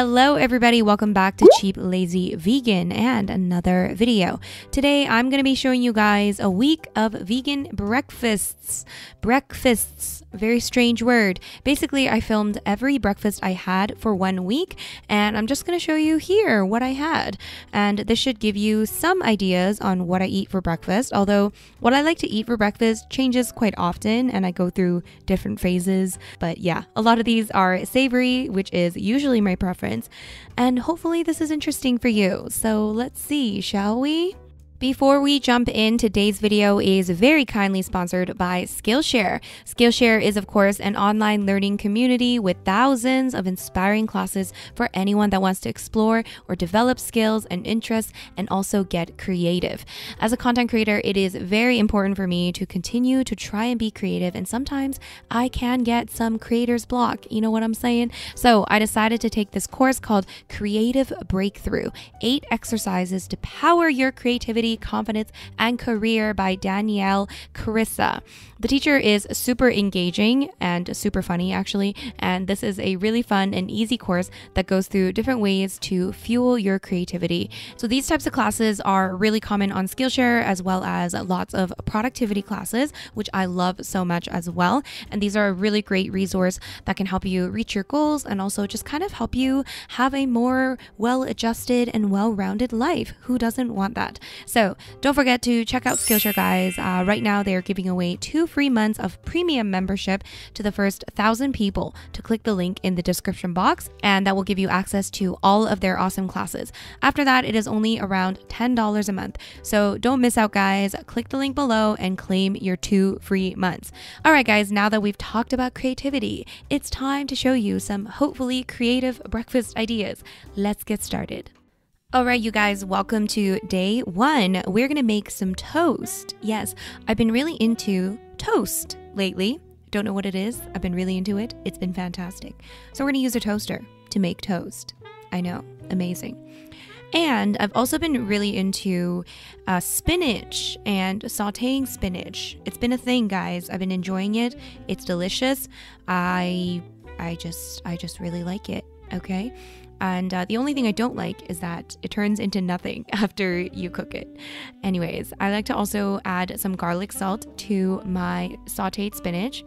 Hello, everybody. Welcome back to Cheap Lazy Vegan and another video. Today, I'm going to be showing you guys a week of vegan breakfasts. Breakfasts, very strange word. Basically, I filmed every breakfast I had for one week, and I'm just going to show you here what I had. And this should give you some ideas on what I eat for breakfast, although what I like to eat for breakfast changes quite often, and I go through different phases. But yeah, a lot of these are savory, which is usually my preference preference. And hopefully, this is interesting for you. So let's see, shall we? Before we jump in, today's video is very kindly sponsored by Skillshare. Skillshare is, of course, an online learning community with thousands of inspiring classes for anyone that wants to explore or develop skills and interests and also get creative. As a content creator, it is very important for me to continue to try and be creative, and sometimes I can get some creator's block. You know what I'm saying? So I decided to take this course called Creative Breakthrough Eight Exercises to Power Your Creativity Confidence, and Career by Danielle Krysa. The teacher is super engaging and super funny, actually, and this is a really fun and easy course that goes through different ways to fuel your creativity. So, these types of classes are really common on Skillshare as well as lots of productivity classes, which I love so much as well. And these are a really great resource that can help you reach your goals and also just kind of help you have a more well adjusted and well rounded life. Who doesn't want that? So, so don't forget to check out Skillshare, guys. Uh, right now, they are giving away two free months of premium membership to the first thousand people to click the link in the description box, and that will give you access to all of their awesome classes. After that, it is only around $10 a month. So don't miss out, guys. Click the link below and claim your two free months. All right, guys, now that we've talked about creativity, it's time to show you some hopefully creative breakfast ideas. Let's get started. All right, you guys, welcome to day one. We're gonna make some toast. Yes, I've been really into toast lately. Don't know what it is. I've been really into it. It's been fantastic. So, we're gonna use a toaster to make toast. I know, amazing. And I've also been really into uh, spinach and sauteing spinach. It's been a thing, guys. I've been enjoying it. It's delicious. I, I just, I just really like it. Okay. And uh, the only thing I don't like is that it turns into nothing after you cook it. Anyways, I like to also add some garlic salt to my sauteed spinach.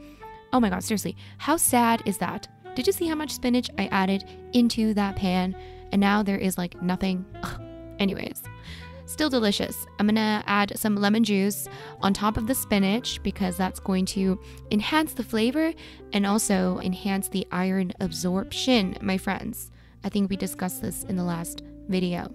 Oh my god, seriously, how sad is that? Did you see how much spinach I added into that pan? And now there is like nothing. Ugh. Anyways, still delicious. I'm gonna add some lemon juice on top of the spinach because that's going to enhance the flavor and also enhance the iron absorption, my friends. I think we discussed this in the last video.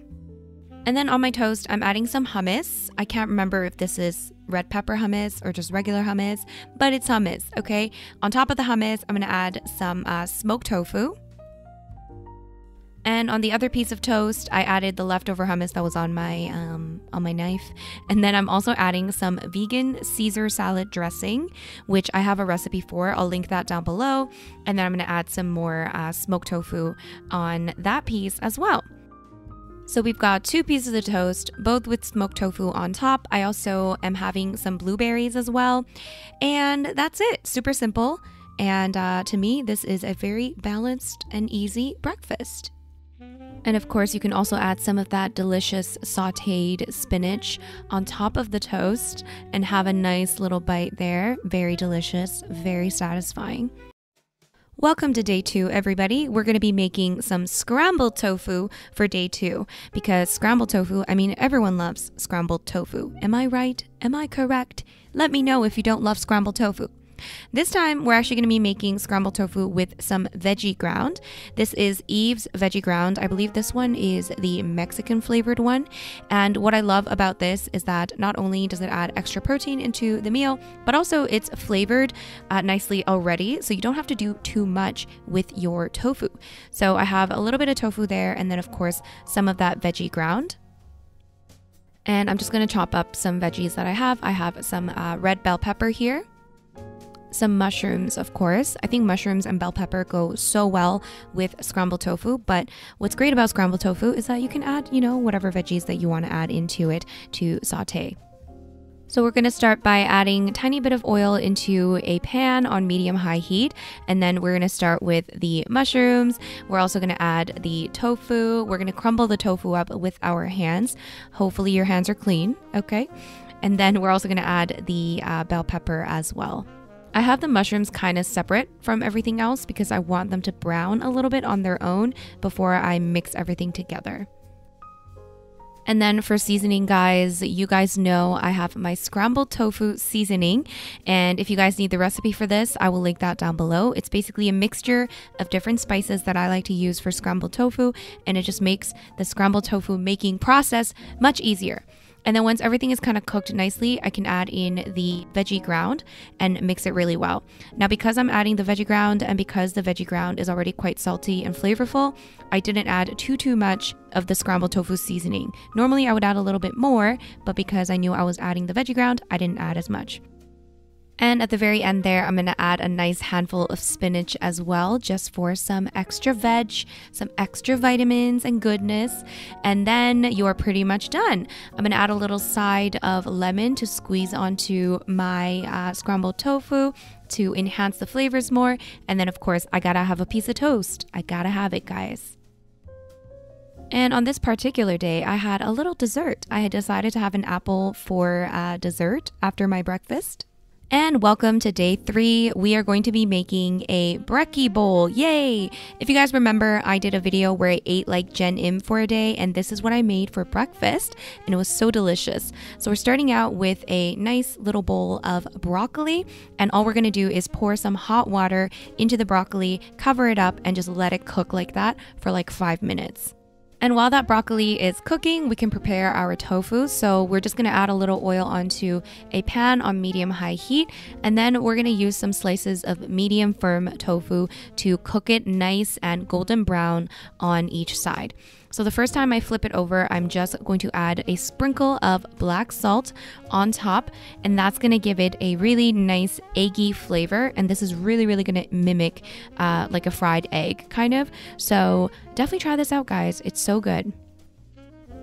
And then on my toast, I'm adding some hummus. I can't remember if this is red pepper hummus or just regular hummus, but it's hummus, okay? On top of the hummus, I'm gonna add some uh, smoked tofu. And on the other piece of toast, I added the leftover hummus that was on my um, on my knife. And then I'm also adding some vegan Caesar salad dressing, which I have a recipe for. I'll link that down below. And then I'm going to add some more uh, smoked tofu on that piece as well. So we've got two pieces of toast, both with smoked tofu on top. I also am having some blueberries as well. And that's it. Super simple. And uh, to me, this is a very balanced and easy breakfast. And of course, you can also add some of that delicious sauteed spinach on top of the toast and have a nice little bite there. Very delicious, very satisfying. Welcome to day two, everybody. We're going to be making some scrambled tofu for day two because scrambled tofu, I mean, everyone loves scrambled tofu. Am I right? Am I correct? Let me know if you don't love scrambled tofu. This time, we're actually going to be making scrambled tofu with some veggie ground. This is Yves veggie ground. I believe this one is the Mexican flavored one. And what I love about this is that not only does it add extra protein into the meal, but also it's flavored uh, nicely already. So you don't have to do too much with your tofu. So I have a little bit of tofu there, and then, of course, some of that veggie ground. And I'm just going to chop up some veggies that I have. I have some uh, red bell pepper here some mushrooms, of course. I think mushrooms and bell pepper go so well with scrambled tofu. But what's great about scrambled tofu is that you can add, you know, whatever veggies that you want to add into it to saute. So we're going to start by adding a tiny bit of oil into a pan on medium high heat and then we're going to start with the mushrooms. We're also going to add the tofu. We're going to crumble the tofu up with our hands. Hopefully your hands are clean, okay? And then we're also going to add the uh, bell pepper as well. I have the mushrooms kind of separate from everything else because I want them to brown a little bit on their own before I mix everything together. And then for seasoning, guys, you guys know I have my scrambled tofu seasoning. And if you guys need the recipe for this, I will link that down below. It's basically a mixture of different spices that I like to use for scrambled tofu, and it just makes the scrambled tofu making process much easier. And then once everything is kind of cooked nicely, I can add in the veggie ground and mix it really well. Now, because I'm adding the veggie ground and because the veggie ground is already quite salty and flavorful, I didn't add too, too much of the scrambled tofu seasoning. Normally, I would add a little bit more, but because I knew I was adding the veggie ground, I didn't add as much. And at the very end there, I'm going to add a nice handful of spinach as well, just for some extra veg, some extra vitamins and goodness. And then you're pretty much done. I'm going to add a little side of lemon to squeeze onto my uh, scrambled tofu to enhance the flavors more. And then, of course, I gotta have a piece of toast. I gotta have it, guys. And on this particular day, I had a little dessert. I had decided to have an apple for uh, dessert after my breakfast. And welcome to day three. We are going to be making a brekkie bowl. Yay! If you guys remember, I did a video where I ate like Jen Im for a day, and this is what I made for breakfast, and it was so delicious. So we're starting out with a nice little bowl of broccoli, and all we're gonna do is pour some hot water into the broccoli, cover it up, and just let it cook like that for like five minutes. And while that broccoli is cooking, we can prepare our tofu. So we're just gonna add a little oil onto a pan on medium high heat. And then we're gonna use some slices of medium firm tofu to cook it nice and golden brown on each side. So the first time I flip it over, I'm just going to add a sprinkle of black salt on top, and that's gonna give it a really nice eggy flavor. And this is really, really gonna mimic uh, like a fried egg, kind of. So definitely try this out, guys. It's so good.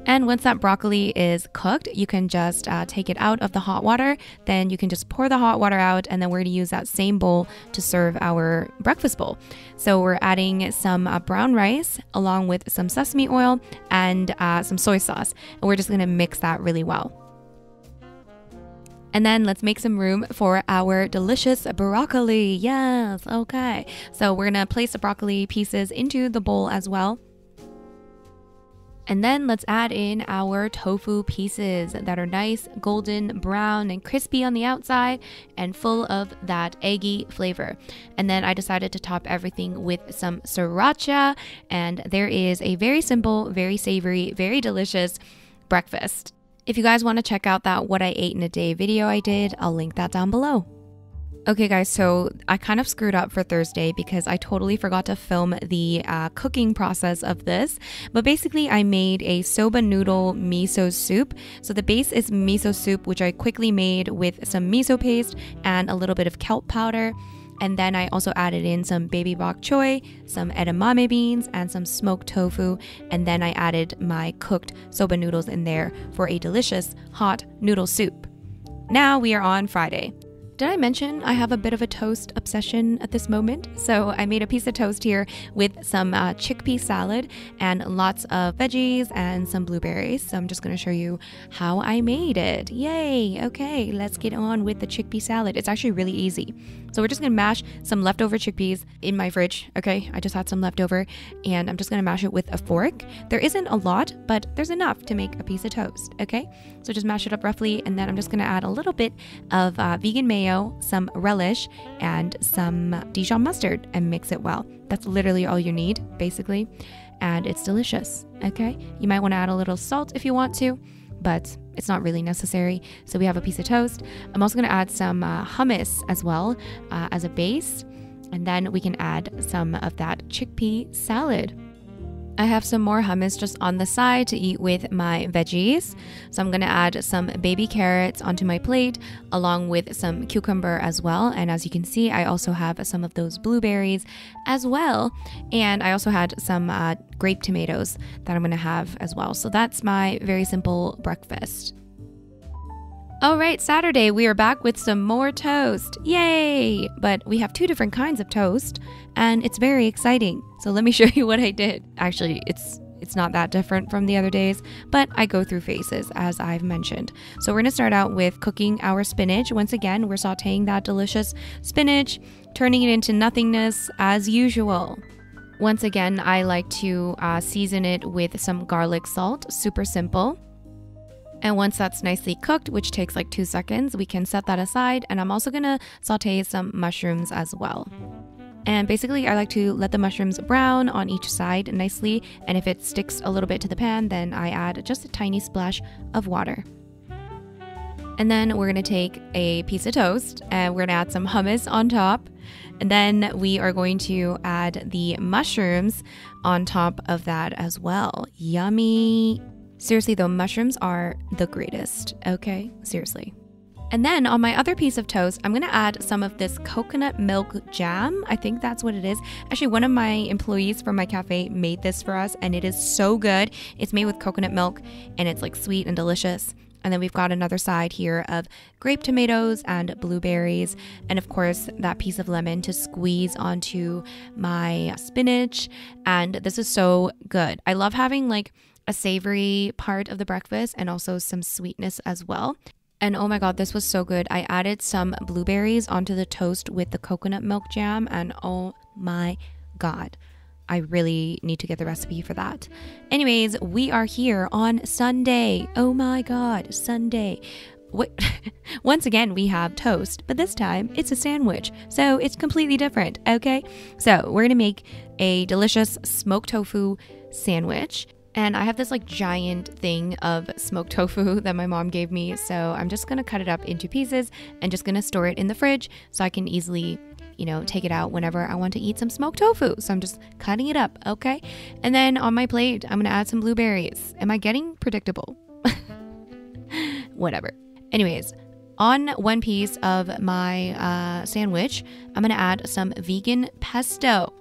And once that broccoli is cooked, you can just uh, take it out of the hot water. Then you can just pour the hot water out, and then we're gonna use that same bowl to serve our breakfast bowl. So we're adding some uh, brown rice along with some sesame oil and uh, some soy sauce, and we're just gonna mix that really well. And then let's make some room for our delicious broccoli. Yes, okay. So we're gonna place the broccoli pieces into the bowl as well. And then let's add in our tofu pieces that are nice, golden, brown, and crispy on the outside and full of that eggy flavor. And then I decided to top everything with some sriracha. And there is a very simple, very savory, very delicious breakfast. If you guys want to check out that What I Ate in a Day video I did, I'll link that down below. Okay, guys, so I kind of screwed up for Thursday because I totally forgot to film the uh, cooking process of this. But basically, I made a soba noodle miso soup. So the base is miso soup, which I quickly made with some miso paste and a little bit of kelp powder. And then I also added in some baby bok choy, some edamame beans, and some smoked tofu. And then I added my cooked soba noodles in there for a delicious hot noodle soup. Now we are on Friday. Did I mention I have a bit of a toast obsession at this moment? So I made a piece of toast here with some uh, chickpea salad and lots of veggies and some blueberries. So I'm just going to show you how I made it. Yay! Okay, let's get on with the chickpea salad. It's actually really easy. So we're just to mash some leftover chickpeas in my fridge. Okay, I just had some leftover and I'm just to mash it with a fork. There isn't a lot, but there's enough to make a piece of toast. Okay, so just mash it up roughly and then I'm just to add a little bit of uh, vegan mayo some relish, and some Dijon mustard and mix it well. That's literally all you need, basically. And it's delicious, okay? You might want to add a little salt if you want to, but it's not really necessary. So we have a piece of toast. I'm also going to add some uh, hummus as well uh, as a base. And then we can add some of that chickpea salad. I have some more hummus just on the side to eat with my veggies. So I'm gonna add some baby carrots onto my plate along with some cucumber as well. And as you can see, I also have some of those blueberries as well. And I also had some uh, grape tomatoes that I'm gonna have as well. So that's my very simple breakfast. All right, Saturday, we are back with some more toast. Yay! But we have two different kinds of toast, and it's very exciting. So let me show you what I did. Actually, it's it's not that different from the other days, but I go through phases as I've mentioned. So we're going to start out with cooking our spinach. Once again, we're sauteing that delicious spinach, turning it into nothingness as usual. Once again, I like to uh, season it with some garlic salt, super simple. And once that's nicely cooked, which takes like two seconds, we can set that aside. And I'm also gonna saute some mushrooms as well. And basically, I like to let the mushrooms brown on each side nicely. And if it sticks a little bit to the pan, then I add just a tiny splash of water. And then we're gonna take a piece of toast and we're gonna add some hummus on top. And then we are going to add the mushrooms on top of that as well. Yummy. Seriously, though, mushrooms are the greatest, okay? Seriously. And then on my other piece of toast, I'm gonna add some of this coconut milk jam. I think that's what it is. Actually, one of my employees from my cafe made this for us, and it is so good. It's made with coconut milk, and it's like sweet and delicious. And then we've got another side here of grape tomatoes and blueberries, and of course, that piece of lemon to squeeze onto my spinach. And this is so good. I love having like a savory part of the breakfast and also some sweetness as well. And oh my god, this was so good. I added some blueberries onto the toast with the coconut milk jam, and oh my god. I really need to get the recipe for that. Anyways, we are here on Sunday. Oh my god, Sunday. Once again, we have toast, but this time it's a sandwich. So it's completely different, okay? So we're gonna make a delicious smoked tofu sandwich. And I have this like giant thing of smoked tofu that my mom gave me. So I'm just gonna cut it up into pieces and just gonna store it in the fridge so I can easily, you know, take it out whenever I want to eat some smoked tofu. So I'm just cutting it up, okay? And then on my plate, I'm gonna add some blueberries. Am I getting predictable? Whatever. Anyways, on one piece of my uh, sandwich, I'm gonna add some vegan pesto.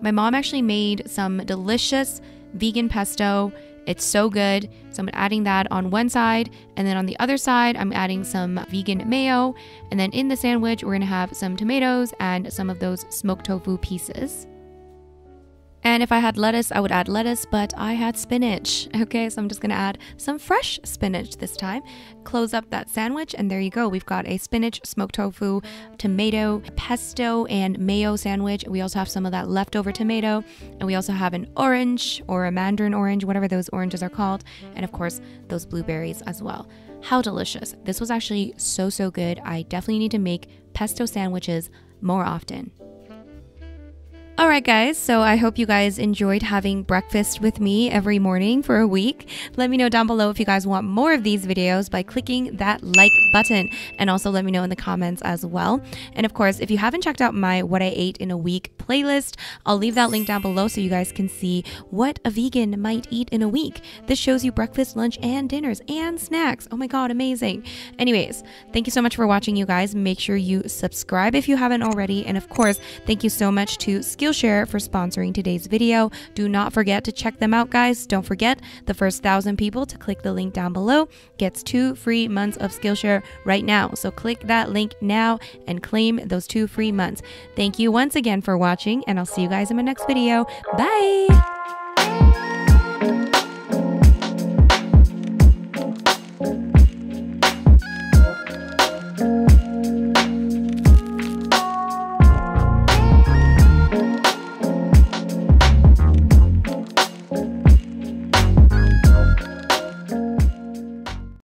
My mom actually made some delicious vegan pesto. It's so good. So I'm adding that on one side. And then on the other side, I'm adding some vegan mayo. And then in the sandwich, we're to have some tomatoes and some of those smoked tofu pieces. And if I had lettuce, I would add lettuce, but I had spinach. Okay, so I'm just gonna add some fresh spinach this time. Close up that sandwich, and there you go. We've got a spinach, smoked tofu, tomato, pesto, and mayo sandwich. We also have some of that leftover tomato, and we also have an orange or a mandarin orange, whatever those oranges are called, and of course, those blueberries as well. How delicious! This was actually so, so good. I definitely need to make pesto sandwiches more often. All right, guys. So I hope you guys enjoyed having breakfast with me every morning for a week. Let me know down below if you guys want more of these videos by clicking that like button and also let me know in the comments as well. And of course, if you haven't checked out my What I Ate in a Week playlist, I'll leave that link down below so you guys can see what a vegan might eat in a week. This shows you breakfast, lunch, and dinners and snacks. Oh my God, amazing. Anyways, thank you so much for watching, you guys. Make sure you subscribe if you haven't already. And of course, thank you so much to Skill Skillshare for sponsoring today's video. Do not forget to check them out, guys. Don't forget, the first thousand people to click the link down below gets two free months of Skillshare right now. So click that link now and claim those two free months. Thank you once again for watching, and I'll see you guys in my next video. Bye!